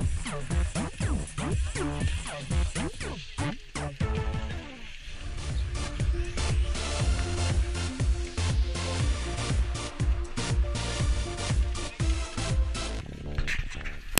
Okay.